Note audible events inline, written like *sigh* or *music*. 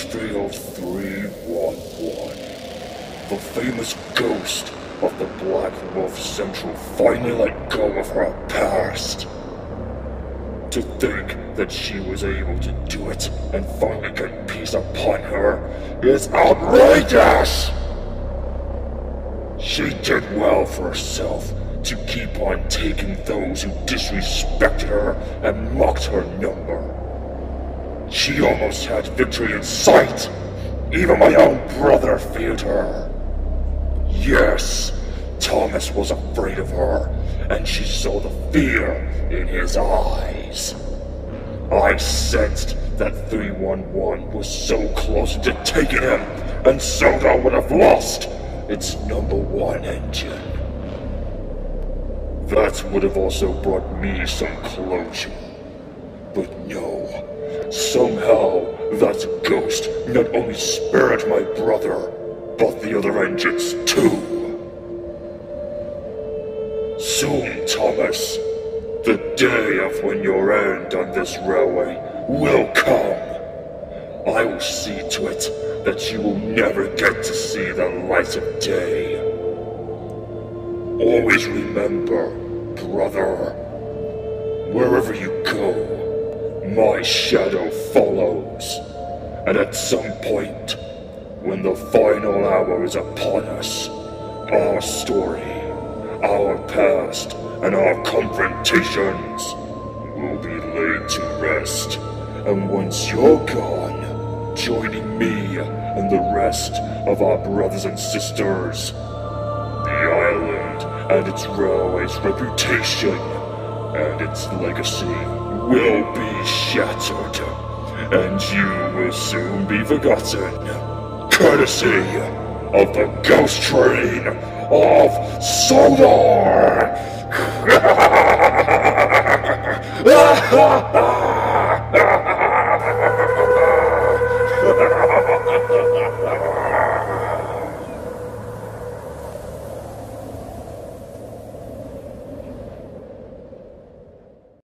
Richfield 311. The famous ghost of the Black Wolf Central finally let go of her past. To think that she was able to do it and finally get peace upon her is outrageous! She did well for herself to keep on taking those who disrespected her and mocked her number. She almost had victory in sight. Even my own brother feared her. Yes, Thomas was afraid of her, and she saw the fear in his eyes. I sensed that 311 was so close to taking him, and Sodor would have lost its number one engine. That would have also brought me some closure. But no, somehow that ghost not only spared my brother, but the other engines too. Soon, Thomas, the day of when your end on this railway will come. I will see to it that you will never get to see the light of day. Always remember, brother, wherever you go, my shadow follows. And at some point, when the final hour is upon us, our story, our past, and our confrontations will be laid to rest. And once you're gone, joining me and the rest of our brothers and sisters, the island and its railway's reputation and its legacy will be shattered, and you will soon be forgotten, courtesy of the ghost train of Sodor! *laughs*